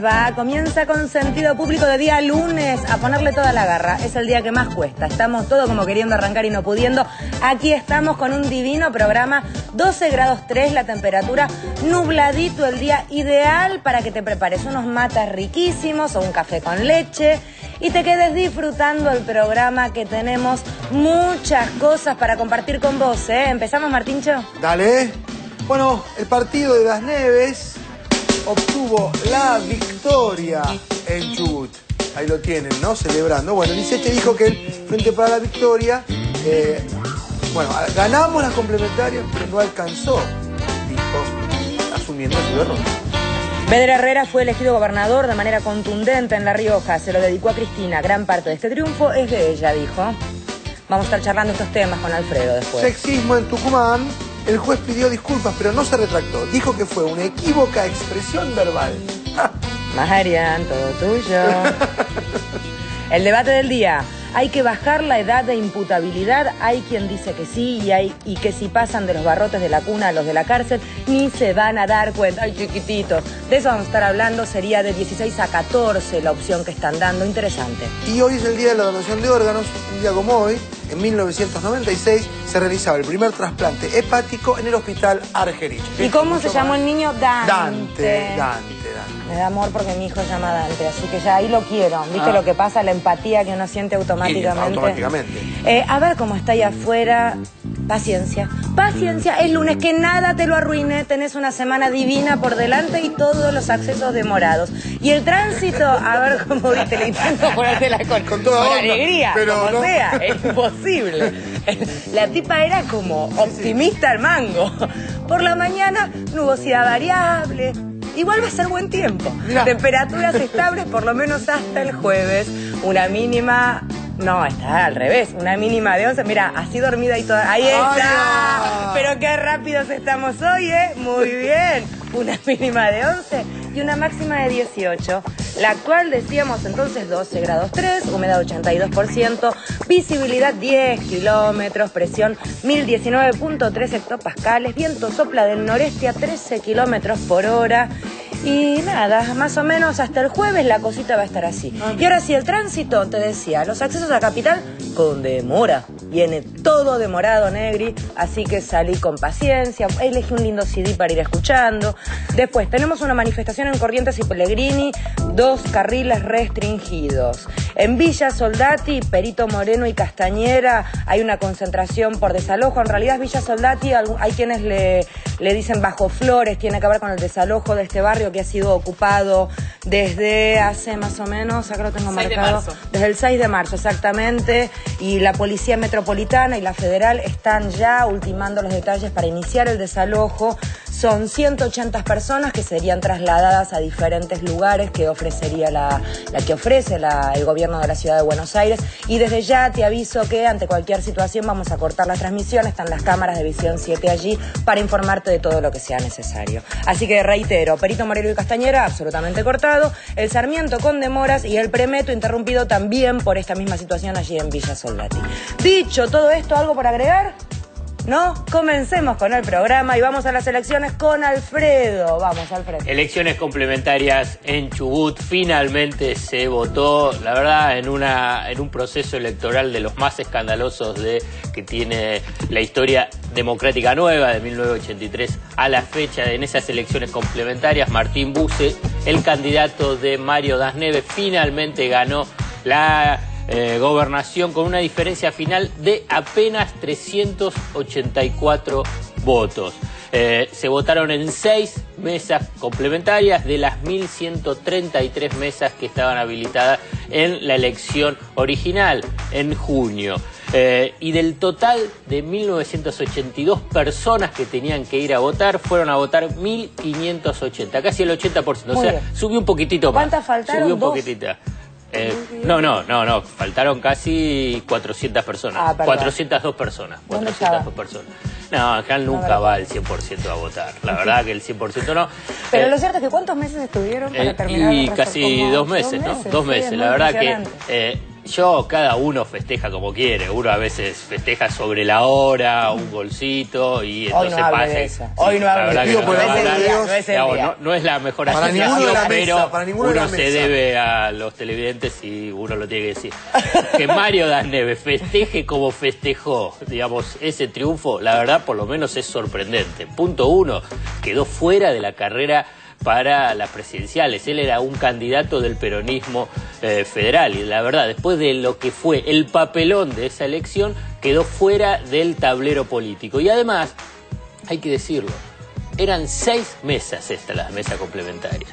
va? Comienza con sentido público de día lunes a ponerle toda la garra. Es el día que más cuesta. Estamos todos como queriendo arrancar y no pudiendo. Aquí estamos con un divino programa, 12 grados 3 la temperatura, nubladito el día ideal para que te prepares unos matas riquísimos o un café con leche y te quedes disfrutando el programa que tenemos muchas cosas para compartir con vos. ¿eh? ¿Empezamos, Martincho? Dale. Bueno, el partido de las Neves obtuvo la victoria en Chubut. Ahí lo tienen, ¿no? Celebrando. Bueno, Liceche dijo que el Frente para la Victoria, eh, bueno, ganamos las complementarias, pero no alcanzó, dijo, asumiendo su error. Pedro Herrera fue elegido gobernador de manera contundente en La Rioja. Se lo dedicó a Cristina. Gran parte de este triunfo es de ella, dijo. Vamos a estar charlando estos temas con Alfredo después. Sexismo en Tucumán. El juez pidió disculpas, pero no se retractó. Dijo que fue una equívoca expresión verbal. Marian, todo tuyo. El debate del día. Hay que bajar la edad de imputabilidad. Hay quien dice que sí y, hay, y que si pasan de los barrotes de la cuna a los de la cárcel, ni se van a dar cuenta. Ay, chiquititos. De eso vamos a estar hablando. Sería de 16 a 14 la opción que están dando. Interesante. Y hoy es el día de la donación de órganos. Un día como hoy, en 1996, se realizaba el primer trasplante hepático en el hospital Argerich. ¿Y cómo se llamó el niño? Dante. Dante, Dante, Me da amor porque mi hijo se llama Dante, así que ya ahí lo quiero. ¿Viste Ah. lo que pasa? La empatía que uno siente automáticamente. automáticamente. Eh, a ver cómo está ahí afuera. Paciencia. Paciencia. Es lunes, que nada te lo arruine. Tenés una semana divina por delante y todos los accesos demorados. Y el tránsito, a ver cómo viste, le intento ponértela con, Con toda onda, alegría, pero como no. sea. Es imposible. La tipa era como optimista al mango. Por la mañana, nubosidad variable. Igual va a ser buen tiempo. Mirá. Temperaturas estables por lo menos hasta el jueves. Una mínima. No, está al revés. Una mínima de 11. Mira, así dormida y toda. Ahí está. ah. Pero qué rápidos estamos hoy, ¿eh? Muy bien. Una mínima de 11 y una máxima de 18. La actual decíamos entonces 12 grados 3, humedad 82%, visibilidad 10 kilómetros, presión 1019.3 hectopascales, viento sopla del noreste a 13 kilómetros por hora. Y nada, más o menos hasta el jueves la cosita va a estar así. Y ahora sí, el tránsito, te decía, los accesos a Capital con demora. Viene todo demorado, Negri, así que salí con paciencia, elegí un lindo CD para ir escuchando. Después, tenemos una manifestación en Corrientes y Pellegrini, dos carriles restringidos. En Villa Soldati, Perito Moreno y Castañera hay una concentración por desalojo. En realidad Villa Soldati, hay quienes le, le dicen bajo flores, tiene que ver con el desalojo de este barrio que ha sido ocupado desde hace más o menos, acá lo tengo 6 de marcado, marzo. desde el 6 de marzo exactamente, y la Policía Metropolitana y la Federal están ya ultimando los detalles para iniciar el desalojo. Son 180 personas que serían trasladadas a diferentes lugares que ofrecería la, la que ofrece la- el gobierno de la ciudad de Buenos Aires. Y desde ya te aviso que ante cualquier situación vamos a cortar la transmisión. Están las cámaras de visión 7 allí para informarte de todo lo que sea necesario. Así que reitero, Perito Moreno y Castañera absolutamente cortado, el Sarmiento con demoras y el Premeto interrumpido también por esta misma situación allí en Villa Soldati. Dicho todo esto, ¿algo por agregar? ¿No? Comencemos con el programa y vamos a las elecciones con Alfredo. Vamos, Alfredo. Elecciones complementarias en Chubut. Finalmente se votó, la verdad, en, una, en un proceso electoral de los más escandalosos de, que tiene la historia democrática nueva de 1983 a la fecha. En esas elecciones complementarias, Martín Buse, el candidato de Mario Das Neves, finalmente ganó la eh, gobernación con una diferencia final de apenas 384 votos. Eh, se votaron en seis mesas complementarias de las 1.133 mesas que estaban habilitadas en la elección original en junio. Eh, y del total de 1.982 personas que tenían que ir a votar, fueron a votar 1.580, casi el 80%. O sea, bien. subió un poquitito más. ¿Cuántas faltaron? Subió un poquitito. Eh, no, no, no, no, faltaron casi 400 personas. Ah, perdón. 402 personas. ¿Dónde 402 personas. No, general nunca va al 100% a votar. La verdad que el 100% no. Pero Eh, lo cierto es que ¿cuántos meses estuvieron para eh, terminar? y casi como dos meses, ¿no? Dos meses. es La verdad que Yo, cada uno festeja como quiere. Uno a veces festeja sobre la hora, un golcito y Hoy entonces no pasa. de eso. Hoy no de eso. Digo, por no, es no- la mejor Para ninguno asociación, la pero mesa, para ninguno de la uno se mesa. debe a los televidentes y uno lo tiene que decir. Que Mario Dasneve festeje como festejó, digamos, ese triunfo, la verdad por lo menos es sorprendente. Punto uno, quedó fuera de la carrera para las presidenciales. Él era un candidato del peronismo eh, federal y la verdad, después de lo que fue el papelón de esa elección, quedó fuera del tablero político. Y además, hay que decirlo, eran seis mesas estas las mesas complementarias.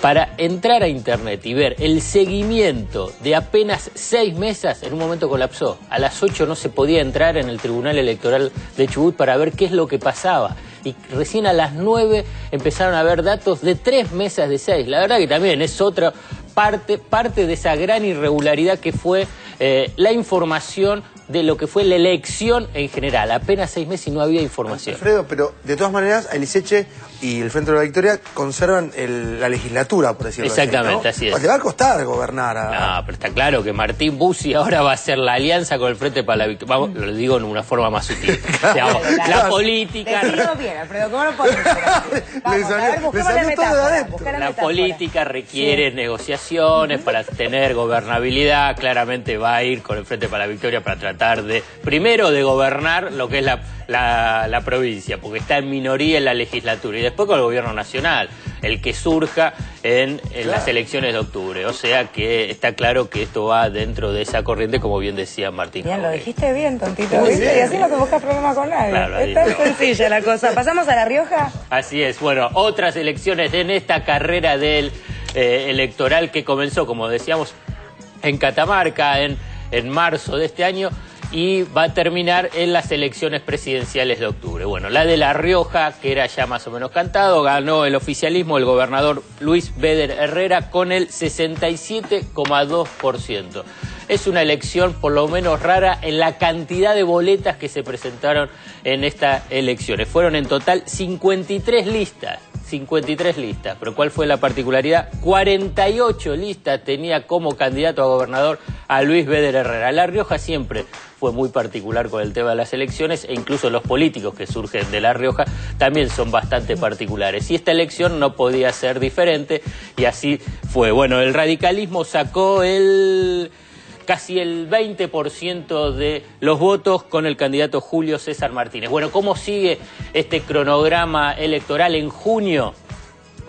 Para entrar a internet y ver el seguimiento de apenas seis mesas, en un momento colapsó. A las ocho no se podía entrar en el Tribunal Electoral de Chubut para ver qué es lo que pasaba. Y recién a las nueve empezaron a ver datos de tres mesas de seis. La verdad que también es otra parte, parte de esa gran irregularidad que fue eh, la información de lo que fue la elección en general. Apenas seis meses y no había información. Alfredo, pero de todas maneras, el Iseche y el Frente de la Victoria conservan el- la legislatura, por decirlo Exactamente, así. así es. Pues le va a costar gobernar a. No, pero está claro que Martín Bussi ahora va a hacer la alianza con el Frente para la Victoria. Vamos, lo digo en una forma más sutil. La Claro. política. Bien, Alfredo, ¿cómo lo podemos hacer así? Vamos, Le salió- a ver, le busquemos salió la todo de la metáfora. política requiere negociaciones para tener gobernabilidad. Claramente va a ir con el Frente para la Victoria para tratar de, primero, de gobernar lo que es la, la- la provincia, porque está en minoría en la legislatura, y después con el gobierno nacional, el que surja en, en las elecciones de octubre. O sea que está claro que esto va dentro de esa corriente, como bien decía Martín. Bien, lo dijiste bien, tontito. Muy ¿viste? bien. Y así no te buscas problema con nadie. Claro, es tan sencilla la cosa. ¿Pasamos a La Rioja? Así es. Bueno, otras elecciones en esta carrera del eh, electoral que comenzó, como decíamos, en Catamarca en, en marzo de este año y va a terminar en las elecciones presidenciales de octubre. Bueno, la de La Rioja, que era ya más o menos cantado, ganó el oficialismo el gobernador Luis Beder Herrera con el 67,2%. Es una elección por lo menos rara en la cantidad de boletas que se presentaron en estas elecciones. Fueron en total 53 listas. 53 listas, pero ¿cuál fue la particularidad? 48 listas tenía como candidato a gobernador a Luis Beder Herrera. La Rioja siempre fue muy particular con el tema de las elecciones e incluso los políticos que surgen de La Rioja también son bastante particulares. Y esta elección no podía ser diferente y así fue. Bueno, el radicalismo sacó el casi el 20% de los votos con el candidato Julio César Martínez. Bueno, ¿cómo sigue este cronograma electoral en junio?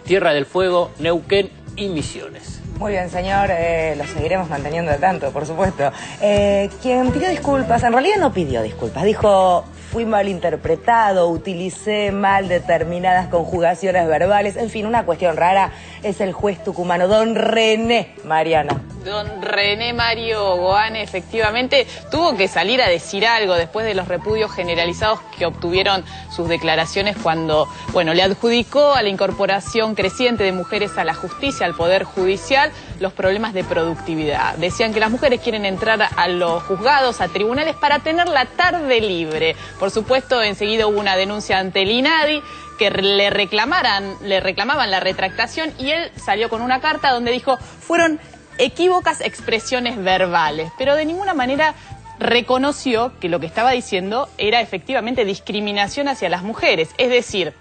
Tierra del Fuego, Neuquén y Misiones. Muy bien, señor, eh, lo seguiremos manteniendo al tanto, por supuesto. Eh, quien pidió disculpas, en realidad no pidió disculpas, dijo, fui mal interpretado, utilicé mal determinadas conjugaciones verbales, en fin, una cuestión rara, es el juez tucumano, don René Mariana. Don René Mario Goane efectivamente tuvo que salir a decir algo después de los repudios generalizados que obtuvieron sus declaraciones cuando, bueno, le adjudicó a la incorporación creciente de mujeres a la justicia, al Poder Judicial, los problemas de productividad. Decían que las mujeres quieren entrar a los juzgados, a tribunales, para tener la tarde libre. Por supuesto, enseguida hubo una denuncia ante el INADI que le reclamaran, le reclamaban la retractación y él salió con una carta donde dijo fueron equívocas expresiones verbales, pero de ninguna manera reconoció que lo que estaba diciendo era efectivamente discriminación hacia las mujeres, es decir,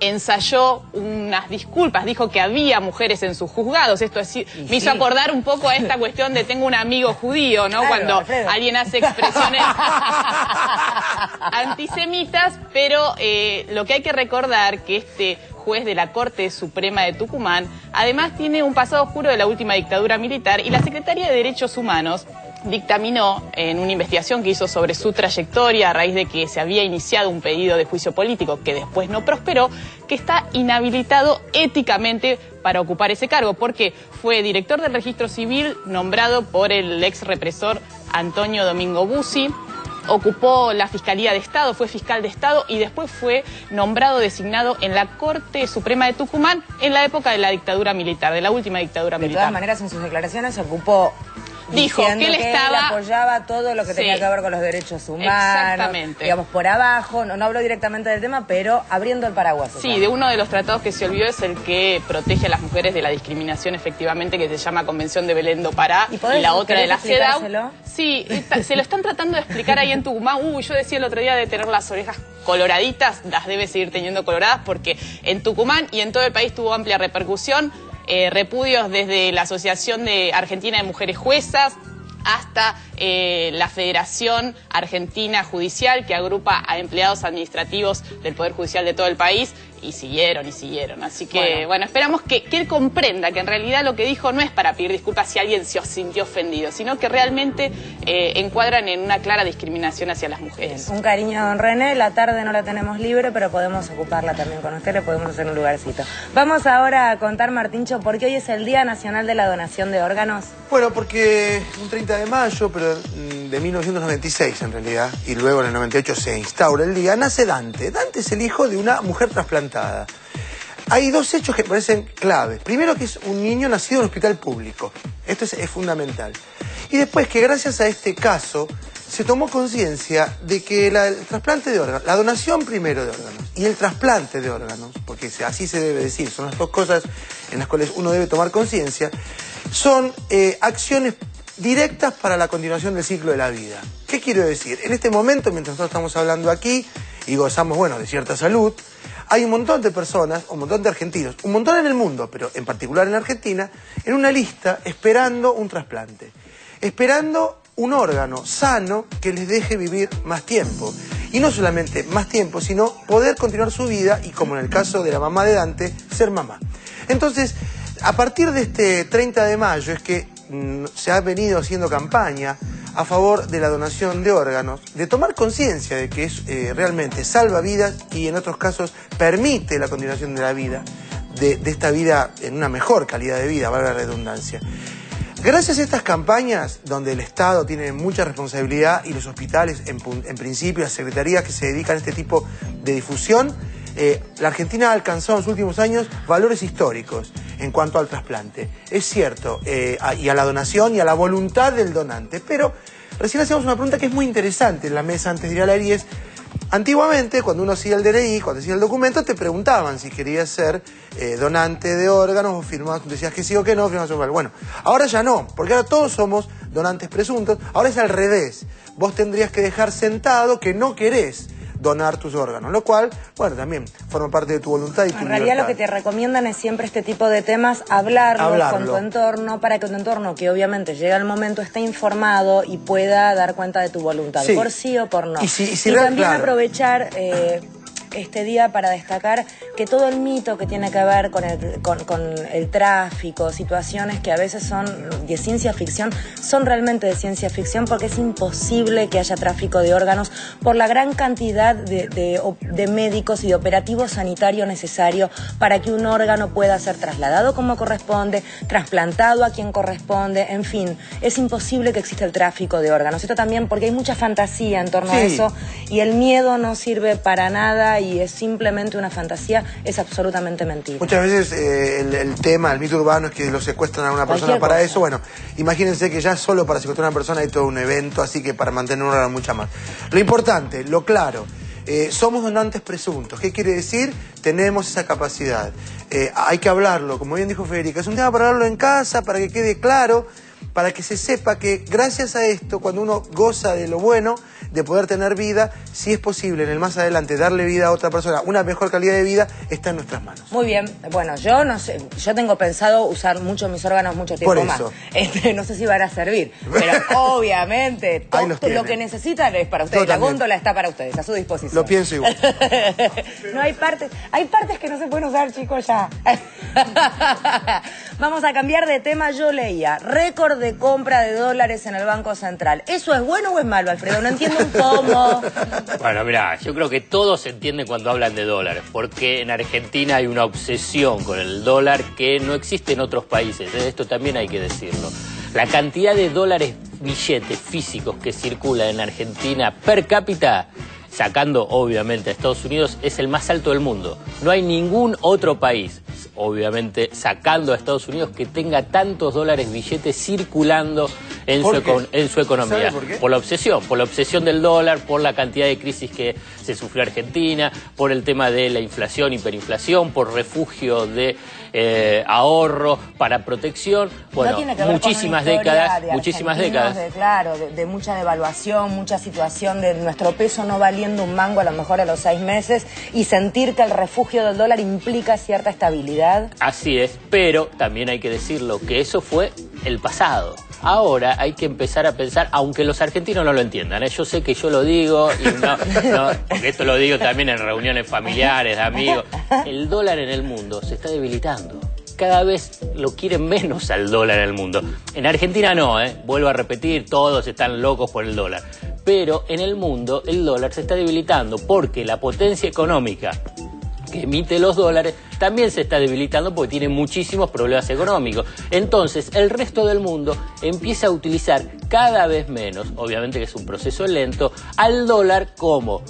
ensayó unas disculpas, dijo que había mujeres en sus juzgados, esto me hizo acordar un poco a esta cuestión de tengo un amigo judío, ¿no? Claro, Cuando Alfredo. alguien hace expresiones antisemitas, pero eh, lo que hay que recordar que este juez de la Corte Suprema de Tucumán. Además tiene un pasado oscuro de la última dictadura militar y la Secretaría de Derechos Humanos dictaminó en una investigación que hizo sobre su trayectoria a raíz de que se había iniciado un pedido de juicio político que después no prosperó, que está inhabilitado éticamente para ocupar ese cargo, porque fue director del registro civil nombrado por el ex represor Antonio Domingo Bussi, ocupó la Fiscalía de Estado, fue fiscal de Estado y después fue nombrado designado en la Corte Suprema de Tucumán en la época de la dictadura militar, de la última dictadura De militar. todas maneras, en sus declaraciones se ocupó dijo que él estaba... apoyaba todo lo que Sí. tenía que ver con los derechos humanos. Exactamente. Digamos, por abajo, no, no habló directamente del tema, pero abriendo el paraguas. Sí, de uno de los tratados que se olvidó es el que protege a las mujeres de la discriminación, efectivamente, que se llama Convención de Belén do Pará. ¿Y la otra de la CEDAW. Sí, está- se lo están tratando de explicar ahí en Tucumán. Uy, yo decía el otro día de tener las orejas coloraditas, las debe seguir teniendo coloradas porque en Tucumán y en todo el país tuvo amplia repercusión. Eh, repudios desde la Asociación de Argentina de Mujeres Juezas, hasta eh, la Federación Argentina Judicial, que agrupa a empleados administrativos del Poder Judicial de todo el país, y siguieron y siguieron. Así que, Bueno. bueno, esperamos que, que él comprenda que en realidad lo que dijo no es para pedir disculpas si alguien se sintió ofendido, sino que realmente eh, encuadran en una clara discriminación hacia las mujeres. Un cariño a don René, la tarde no la tenemos libre, pero podemos ocuparla también con usted, le podemos hacer un lugarcito. Vamos ahora a contar, Martincho, por qué hoy es el Día Nacional de la Donación de Órganos. Bueno, porque un 30 de mayo, pero mm, de 1996 en realidad, y luego en el 98 se instaura el día, nace Dante. Dante es el hijo de una mujer trasplantada. Hay dos hechos que parecen claves. Primero que es un niño nacido en un hospital público. Esto es, fundamental. Y después que gracias a este caso se tomó conciencia de que el trasplante de órganos, la donación primero de órganos y el trasplante de órganos, porque así se debe decir, son las dos cosas en las cuales uno debe tomar conciencia, son eh, acciones directas para la continuación del ciclo de la vida. ¿Qué quiero decir? En este momento, mientras nosotros estamos hablando aquí y gozamos, bueno, de cierta salud, hay un montón de personas, un montón de argentinos, un montón en el mundo, pero en particular en Argentina, en una lista esperando un trasplante, esperando un órgano sano que les deje vivir más tiempo. Y no solamente más tiempo, sino poder continuar su vida y, como en el caso de la mamá de Dante, ser mamá. Entonces, a partir de este 30 de mayo es que mm, se ha venido haciendo campaña a favor de la donación de órganos, de tomar conciencia de que es eh, realmente salva vidas y en otros casos permite la continuación de la vida, de, esta vida en una mejor calidad de vida, valga la redundancia. Gracias a estas campañas, donde el Estado tiene mucha responsabilidad y los hospitales, en principio, las secretarías que se dedican a este tipo de difusión, eh, la Argentina ha alcanzado en los últimos años valores históricos en cuanto al trasplante. Es cierto, eh, a- y a la donación y a la voluntad del donante. Pero recién hacíamos una pregunta que es muy interesante en la mesa antes de ir aire y es, Antiguamente, cuando uno hacía el DNI, cuando hacía el documento, te preguntaban si querías ser eh, donante de órganos o firmabas, decías que sí o que no, firmabas un papel. Bueno, ahora ya no, porque ahora todos somos donantes presuntos. Ahora es al revés. Vos tendrías que dejar sentado que no querés donar tus órganos, lo cual, bueno, también forma parte de tu voluntad y tu En realidad lo que te recomiendan es siempre este tipo de temas, Hablarlo. con tu entorno, para que tu entorno, que obviamente llega el momento, esté informado y pueda dar cuenta de tu voluntad, Sí. por sí o por no. Y si- y si real- también claro. aprovechar... eh, este día para destacar que todo el mito que tiene que ver con el, con, con el tráfico, situaciones que a veces son de ciencia ficción, son realmente de ciencia ficción porque es imposible que haya tráfico de órganos por la gran cantidad de, de médicos y de operativo sanitario necesario para que un órgano pueda ser trasladado como corresponde, trasplantado a quien corresponde, en fin, es imposible que exista el tráfico de órganos. Esto también porque hay mucha fantasía en torno a eso y el miedo no sirve para nada y es simplemente una fantasía, es absolutamente mentira. Muchas veces eh, el, el tema, el mito urbano es que lo secuestran a una persona Cualquier para cosa. eso. Bueno, imagínense que ya solo para secuestrar a una persona hay todo un evento, así que para mantener una hora mucha más. Lo importante, lo claro, eh, somos donantes presuntos. ¿Qué quiere decir? Tenemos esa capacidad. Eh, hay que hablarlo, como bien dijo Federica, es un tema para hablarlo en casa, para que quede claro, para que se sepa que gracias a esto, cuando uno goza de lo bueno, de poder tener vida, si es posible en el más adelante darle vida a otra persona, una mejor calidad de vida, está en nuestras manos. Muy bien, bueno, yo no sé, yo tengo pensado usar mucho mis órganos mucho tiempo Por más. Este, no sé si van a servir, pero obviamente to- Ahí los lo que necesitan es para ustedes. La góndola está para ustedes, a su disposición. Lo pienso igual. no hay partes, hay partes que no se pueden usar, chicos, ya. Vamos a cambiar de tema. Yo leía récord de compra de dólares en el Banco Central. ¿Eso es bueno o es malo, Alfredo? No entiendo pomo. Bueno, mira, yo creo que todos entienden cuando hablan de dólares, porque en Argentina hay una obsesión con el dólar que no existe en otros países, ¿eh? esto también hay que decirlo. La cantidad de dólares billetes físicos que circula en Argentina per cápita, sacando obviamente a Estados Unidos, es el más alto del mundo. No hay ningún otro país, obviamente sacando a Estados Unidos, que tenga tantos dólares billetes circulando en, su, en su economía. por, la obsesión, por la obsesión del dólar, por la cantidad de crisis que se sufrió Argentina, por el tema de la inflación, hiperinflación, por refugio de eh, ahorro para protección. Bueno, muchísimas décadas, muchísimas décadas. claro, de, mucha devaluación, mucha situación de nuestro peso no valiendo un mango a lo mejor a los seis meses y sentir que el refugio del dólar implica cierta estabilidad. Así es, pero también hay que decirlo que eso fue el pasado. Ahora hay que empezar a pensar, aunque los argentinos no lo entiendan, ¿eh? yo sé que yo lo digo, y porque esto lo digo también en reuniones familiares, de amigos, el dólar en el mundo se está debilitando cada vez lo quieren menos al dólar en el mundo. En Argentina no, ¿eh? vuelvo a repetir, todos están locos por el dólar. Pero en el mundo el dólar se está debilitando porque la potencia económica que emite los dólares también se está debilitando porque tiene muchísimos problemas económicos. Entonces, el resto del mundo empieza a utilizar cada vez menos, obviamente que es un proceso lento, al dólar como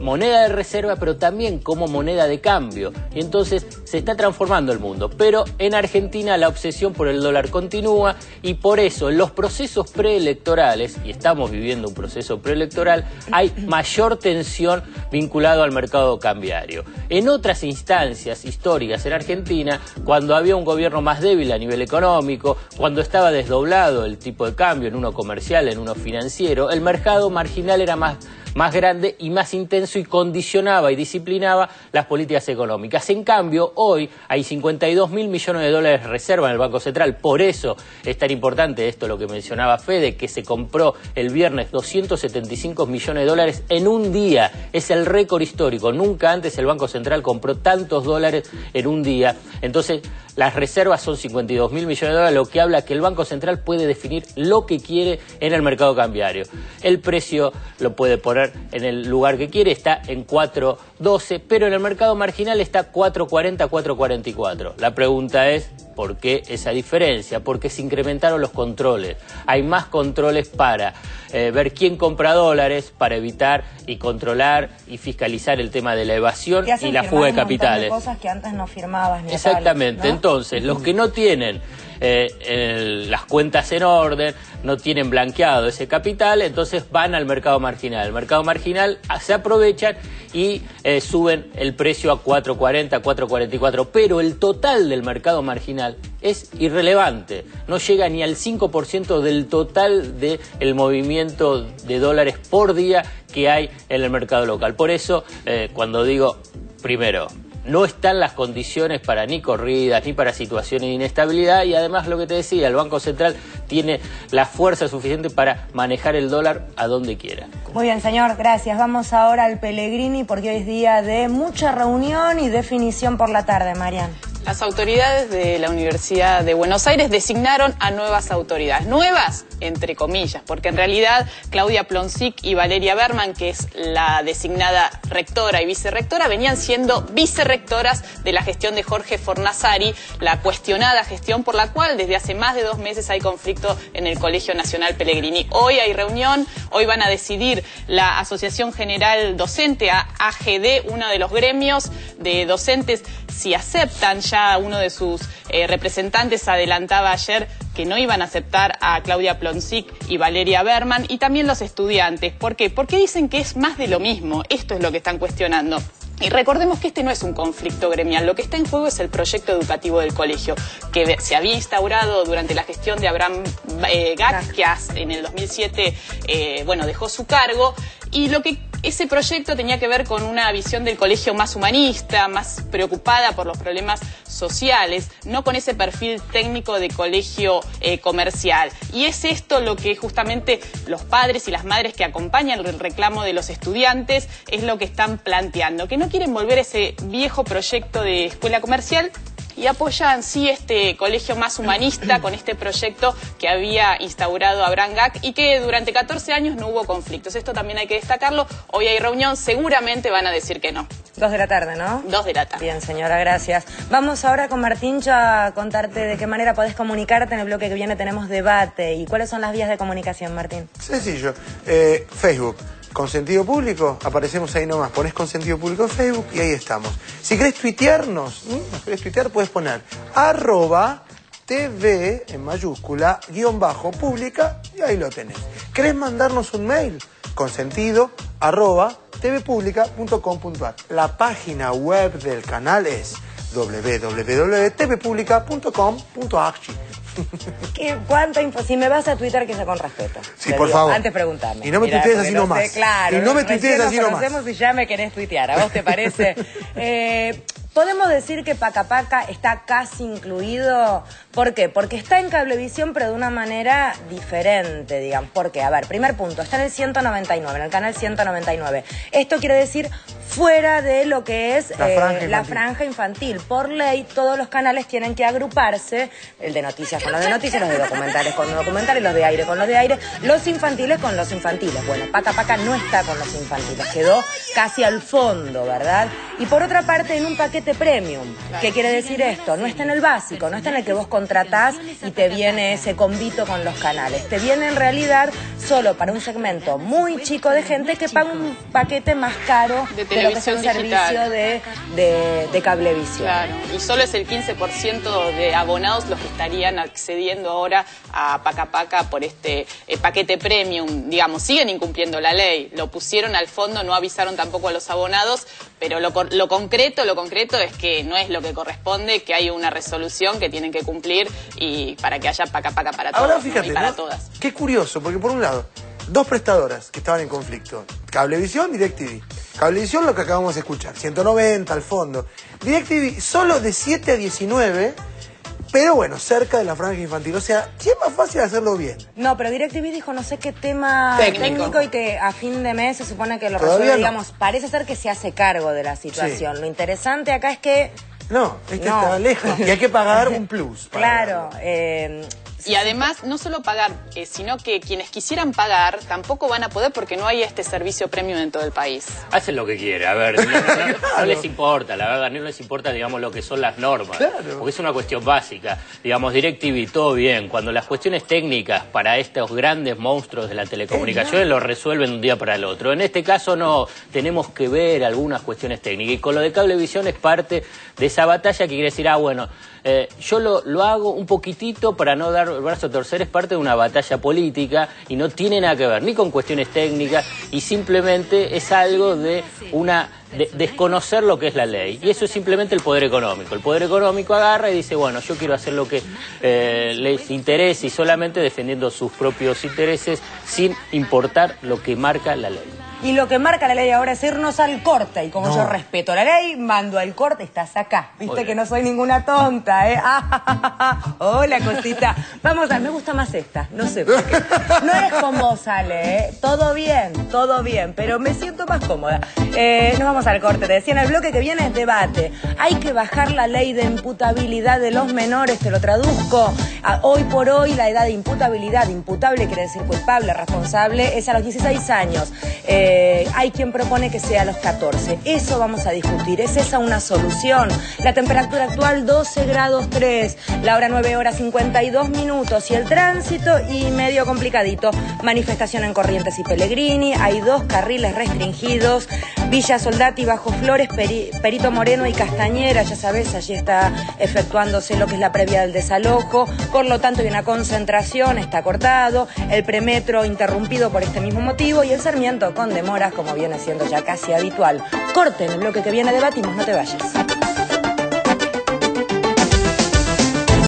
moneda de reserva, pero también como moneda de cambio. Y entonces se está transformando el mundo. Pero en Argentina la obsesión por el dólar continúa y por eso en los procesos preelectorales, y estamos viviendo un proceso preelectoral, hay mayor tensión vinculado al mercado cambiario. En otras instancias históricas en Argentina, cuando había un gobierno más débil a nivel económico, cuando estaba desdoblado el tipo de cambio en uno comercial, en uno financiero, el mercado marginal era más más grande y más intenso y condicionaba y disciplinaba las políticas económicas. En cambio, hoy hay 52 mil millones de dólares de reserva en el Banco Central. Por eso es tan importante esto, lo que mencionaba Fede, que se compró el viernes 275 millones de dólares en un día. Es el récord histórico. Nunca antes el Banco Central compró tantos dólares en un día. Entonces, las reservas son 52 mil millones de dólares, lo que habla que el Banco Central puede definir lo que quiere en el mercado cambiario. El precio lo puede poner en el lugar que quiere, está en 4.12, pero en el mercado marginal está 4.40, 4.44. La pregunta es, ¿por qué esa diferencia? Porque se incrementaron los controles. Hay más controles para eh, ver quién compra dólares, para evitar y controlar y fiscalizar el tema de la evasión y la fuga de capitales. cosas que antes no firmabas. Exactamente. Entonces, los que no tienen eh, las cuentas en orden, no tienen blanqueado ese capital, entonces van al mercado marginal. El mercado marginal ah, se aprovechan y eh, suben el precio a 4.40, 4.44, pero el total del mercado marginal es irrelevante, no llega ni al 5% del total del movimiento de dólares por día que hay en el mercado local. Por eso, eh, cuando digo, primero, no están las condiciones para ni corridas ni para situaciones de inestabilidad y además lo que te decía, el Banco Central tiene la fuerza suficiente para manejar el dólar a donde quiera. Muy bien, señor, gracias. Vamos ahora al Pellegrini porque hoy es día de mucha reunión y definición por la tarde, Marian. Las autoridades de la Universidad de Buenos Aires designaron a nuevas autoridades. Nuevas, entre comillas, porque en realidad Claudia Plonsic y Valeria Berman, que es la designada rectora y vicerrectora, venían siendo vicerrectoras de la gestión de Jorge Fornazari, la cuestionada gestión por la cual desde hace más de dos meses hay conflicto en el Colegio Nacional Pellegrini. Hoy hay reunión, hoy van a decidir la Asociación General Docente, AGD, uno de los gremios de docentes, si aceptan ya uno de sus eh, representantes adelantaba ayer que no iban a aceptar a Claudia Plonsic y Valeria Berman y también los estudiantes. ¿Por qué? Porque dicen que es más de lo mismo. Esto es lo que están cuestionando. Y recordemos que este no es un conflicto gremial, lo que está en juego es el proyecto educativo del colegio, que se había instaurado durante la gestión de Abraham eh, Gac, que en el 2007 eh, bueno, dejó su cargo, y lo que ese proyecto tenía que ver con una visión del colegio más humanista, más preocupada por los problemas sociales, no con ese perfil técnico de colegio eh, comercial. Y es esto lo que justamente los padres y las madres que acompañan el reclamo de los estudiantes es lo que están planteando, que no quieren volver a ese viejo proyecto de escuela comercial y apoyan sí este colegio más humanista con este proyecto que había instaurado Abraham Gac y que durante 14 años no hubo conflictos. Esto también hay que destacarlo. Hoy hay reunión, seguramente van a decir que no. Dos de la tarde, ¿no? Dos de la tarde. Bien, señora, gracias. Vamos ahora con Martíncho a contarte de qué manera podés comunicarte. En el bloque que viene tenemos debate. ¿Y cuáles son las vías de comunicación, Martín? Sencillo. Eh, Facebook Consentido Público, aparecemos ahí nomás, pones Consentido Público en Facebook y ahí estamos. Si querés tuitearnos, nos querés tuitear, puedes poner arroba TV en mayúscula, guion bajo, pública, y ahí lo tenés. ¿Querés mandarnos un mail? Consentido, arroba, tvpublica.com.ar. La página web del canal es www.tvpublica.com.ar. ¿Qué, ¿Cuánta info? Si me vas a Twitter, que sea con respeto. Sí, por digo, favor. Antes preguntarme. Y no me tuitees así nomás. claro. Y no me tuitees nos así nomás. y ya me querés tuitear. ¿A vos te parece? Eh, Podemos decir que Paca Paca está casi incluido. ¿Por qué? Porque está en Cablevisión, pero de una manera diferente, digamos. ¿Por qué? A ver, primer punto, está en el 199, en el canal 199. Esto quiere decir fuera de lo que es La eh, franja la infantil. franja infantil. Por ley, todos los canales tienen que agruparse, el de noticias con los de noticias, los de documentales con los documentales, los de aire con los de aire, los infantiles con los infantiles. Bueno, Paca Paca no está con los infantiles, quedó casi al fondo, ¿verdad? Y por otra parte, en un paquete premium. ¿Qué quiere decir esto? No está en el básico, no está en el que vos contratás y te viene ese convito con los canales. Te viene en realidad solo para un segmento muy chico de gente que paga un paquete más caro De de, lo que es un digital. servicio de, de, de cablevisión. Claro, y solo es el 15% de abonados los que estarían accediendo ahora a Paca Paca por este eh, paquete premium. Digamos, siguen incumpliendo la ley, lo pusieron al fondo, no avisaron tampoco a los abonados, pero lo, lo concreto, lo concreto es que no es lo que corresponde, que hay una resolución que tienen que cumplir y para que haya Paca Paca para todos Ahora ¿no? fíjate, y para ¿no? todas. Qué curioso, porque por un lado, dos prestadoras que estaban en conflicto. Cablevisión, DirecTV. Cablevisión lo que acabamos de escuchar, 190 al fondo. DirecTV solo de 7 a 19, pero bueno, cerca de la franja infantil. O sea, sí es más fácil hacerlo bien. No, pero DirecTV dijo no sé qué tema Técnico. técnico, y que a fin de mes se supone que lo resuelve, no. digamos, parece ser que se hace cargo de la situación. Lo interesante acá es que, No, es que No. está lejos. Y hay que pagar un plus. para claro, verlo. Y además, no solo pagar, eh, sino que quienes quisieran pagar tampoco van a poder porque no hay este servicio premium en todo el país. Hacen lo que quieren, a ver, no, les importa, la verdad, no les importa, digamos, lo que son las normas, Claro. porque es una cuestión básica. Digamos, DirecTV, todo bien, cuando las cuestiones técnicas para estos grandes monstruos de la telecomunicación lo resuelven de un día para el otro. En este caso no, tenemos que ver algunas cuestiones técnicas, y con lo de Cablevisión es parte de esa batalla que quiere decir, ah, bueno, eh, yo lo, lo hago un poquitito para no dar el brazo a torcer, es parte de una batalla política y no tiene nada que ver ni con cuestiones técnicas y simplemente es algo de una de desconocer lo que es la ley. Y eso es simplemente el poder económico. El poder económico agarra y dice, bueno, yo quiero hacer lo que eh, les interese y solamente defendiendo sus propios intereses sin importar lo que marca la ley. Y lo que marca la ley ahora es irnos al corte. Y como No. yo respeto la ley, mando al corte, estás acá. Viste que no soy ninguna tonta, ¿eh? Hola, cosita. Vamos a, me gusta más esta, no sé por qué. No es con vos, Ale, ¿eh? Todo bien, todo bien, pero me siento más cómoda. Eh, nos vamos al corte. Te decía, en el bloque que viene es debate. Hay que bajar la ley de imputabilidad de los menores, te lo traduzco. Hoy por hoy la edad de imputabilidad, imputable quiere decir culpable, responsable, es a los 16 años. Eh, hay quien propone que sea a los 14. Eso vamos a discutir. ¿Es esa una solución? La temperatura actual 12 grados 3, la hora 9 horas 52 minutos y el tránsito y medio complicadito. Manifestación en Corrientes y Pellegrini, hay dos carriles restringidos. Villa Soldati, Bajo Flores, Peri- Perito Moreno y Castañera, ya sabes, allí está efectuándose lo que es la previa del desalojo. Por lo tanto, hay una concentración, está cortado. El premetro interrumpido por este mismo motivo y el Sarmiento con demoras, como viene siendo ya casi habitual. Corte en el bloque que viene, debatimos, no te vayas.